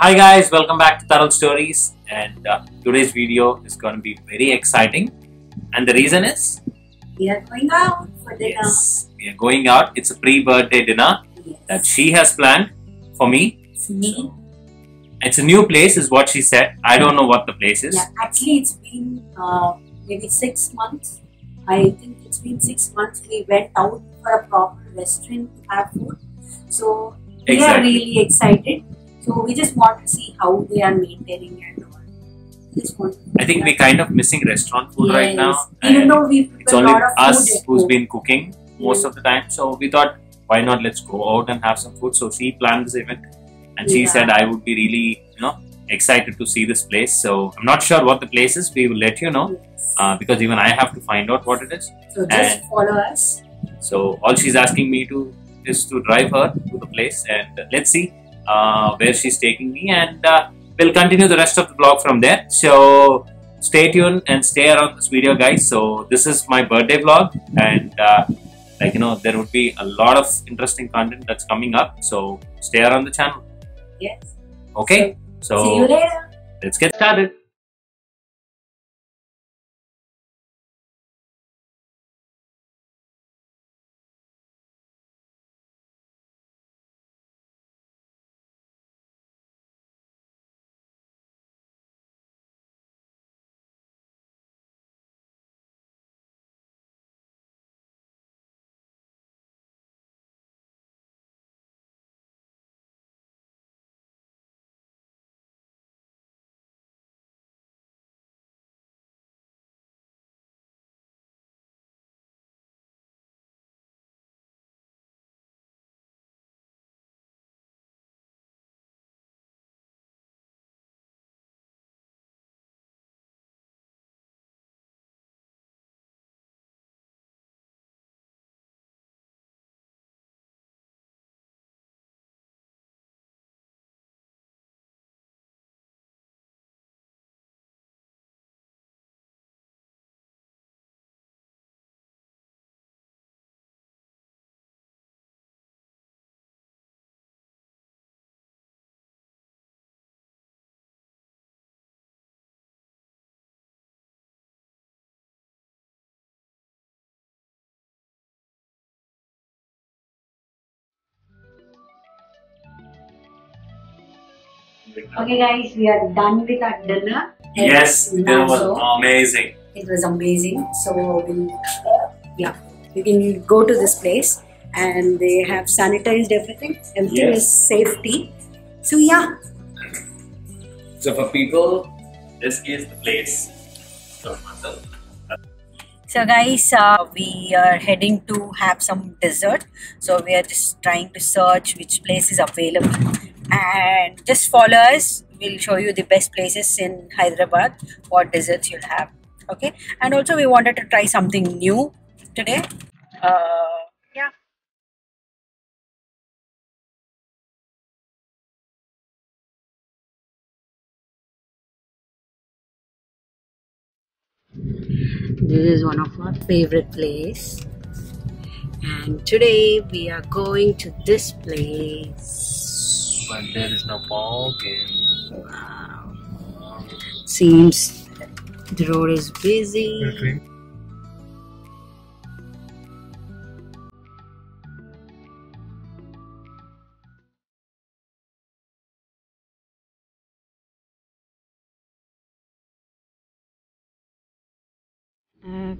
Hi guys, welcome back to Taral Stories and uh, today's video is going to be very exciting and the reason is We are going out for dinner. yes, we are going out. It's a pre-birthday dinner Yes. that she has planned for me. It's me. It's a new place is what she said. I don't know what the place is. Yeah, actually, it's been uh, maybe six months. I think it's been six months. We went out for a proper restaurant to have food. So we are really excited. So we just want to see how they are maintaining and all. Just want I think we're kind of missing restaurant food right now. Yes. Even though we it's only lot of us who's home. been cooking most of the time. So we thought, why not let's go out and have some food. So she planned this event, and she said I would be really, you know, excited to see this place. So I'm not sure what the place is. We will let you know Yes. uh, because even I have to find out what it is. so just and- follow us. So all she's asking me to is to drive her to the place, and let's see uh, where she's taking me, and uh, we'll continue the rest of the vlog from there. So stay tuned and stay around this video, guys. So this is my birthday vlog, and uh, like you know, there would be a lot of interesting content that's coming up. So stay around the channel. Yes. Okay. So. See you So later. let's get started. Okay, guys, we are done with our dinner. Yes, it was amazing. It was amazing. So we'll, yeah, you can go to this place and they have sanitized everything. Everything Yes. is safety. So yeah, So for people, this is the place. So. So guys, uh, we are heading to have some dessert. So we are just trying to search which place is available, and just follow us. We'll show you the best places in Hyderabad. What desserts you'll have. Okay, and also we wanted to try something new today. Uh, yeah. This is one of our favorite place. And today we are going to this place. But there is no parking. Wow. Seems the road is busy.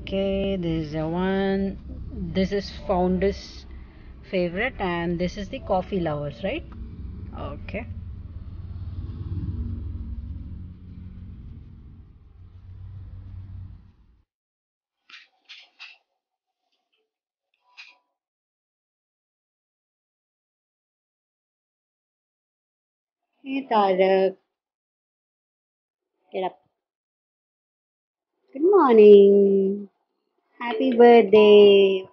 Okay, this is the one. This is Founder's favorite, and this is the coffee lovers, right? Okay. Hey, Tarak. Get up. Good morning. Happy birthday.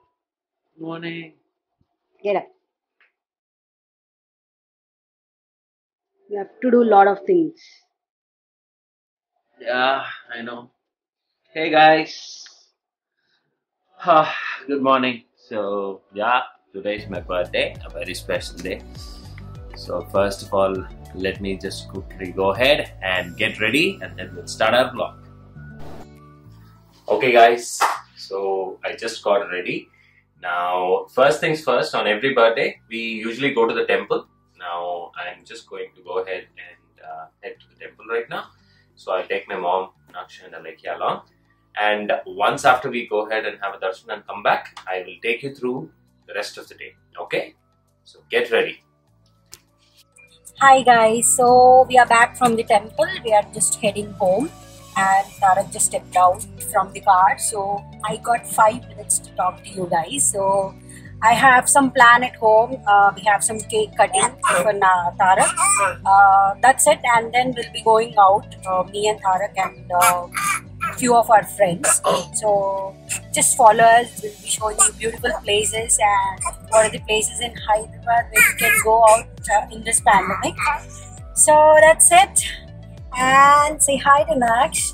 Morning. Get up. You have to do a lot of things. Yeah, I know. Hey guys. Ah, good morning. So yeah, today is my birthday, a very special day. So first of all, let me just quickly go ahead and get ready and then we'll start our vlog. Okay guys, so I just got ready. Now, first things first, on every birthday, we usually go to the temple. Now, I'm just going to go ahead and uh, head to the temple right now. So I'll take my mom, Naksha and Alekhya along. And once after we go ahead and have a darshan and come back, I will take you through the rest of the day. Okay? So get ready. Hi guys, so we are back from the temple. We are just heading home, and Tarak just stepped out from the car. So I got five minutes to talk to you guys. So I have some plan at home. Uh, we have some cake cutting for Na- Tarak. Uh, that's it, and then we'll be going out. Uh, me and Tarak and uh, few of our friends. So just follow us. We'll be showing you beautiful places and what are the places in Hyderabad where you can go out uh, in this pandemic. So that's it. And say hi to Naksh.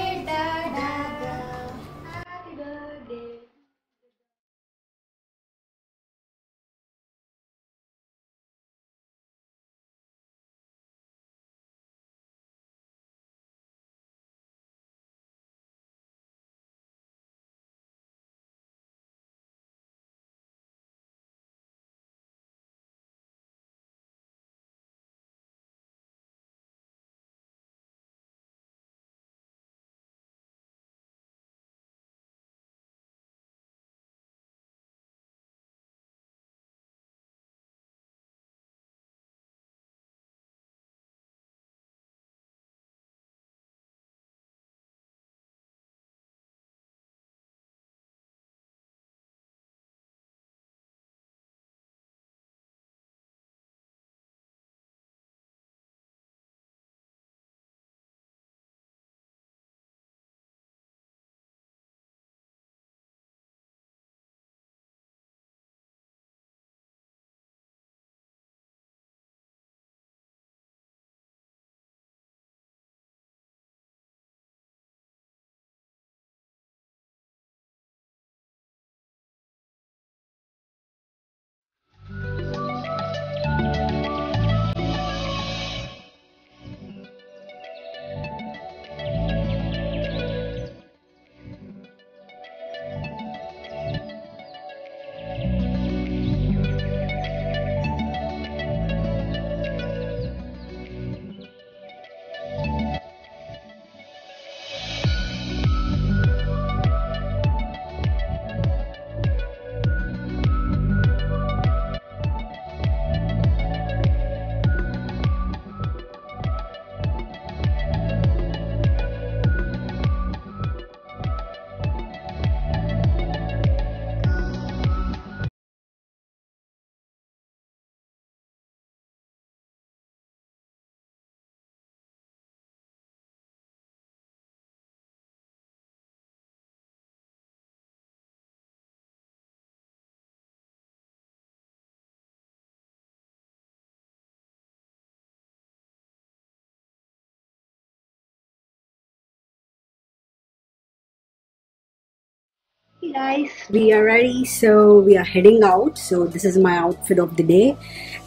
Hey guys, we are ready. So we are heading out. So this is my outfit of the day,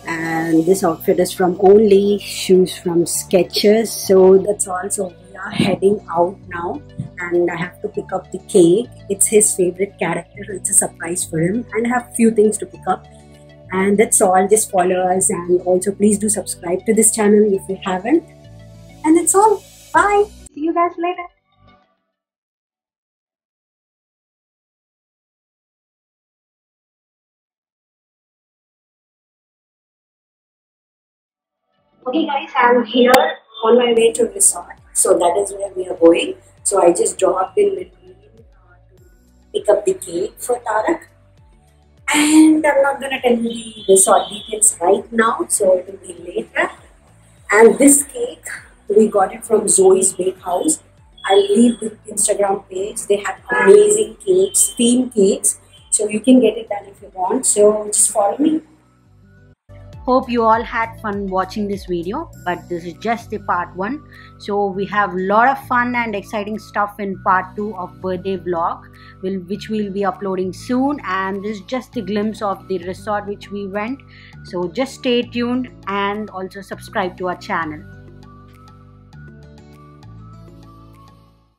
and this outfit is from Only shoes from Skechers. So that's all. So we are heading out now, and I have to pick up the cake. It's his favorite character. It's a surprise for him, and I have few things to pick up. And that's all. Just follow us, and also please do subscribe to this channel if you haven't. And that's all. Bye. See you guys later. Okay, guys, I'm here on my way to the resort. So that is where we are going. So I just dropped in between uh, to pick up the cake for Tarak. And I'm not gonna tell you the resort details right now, so it will be later. And this cake, we got it from Zoe's Bakehouse. I'll leave the Instagram page. They have amazing cakes, theme cakes. So you can get it done if you want. So just follow me. Hope you all had fun watching this video, but this is just the part 1. So we have a lot of fun and exciting stuff in part 2 of birthday vlog which we'll be uploading soon and this is just a glimpse of the resort which we went. So just stay tuned and also subscribe to our channel.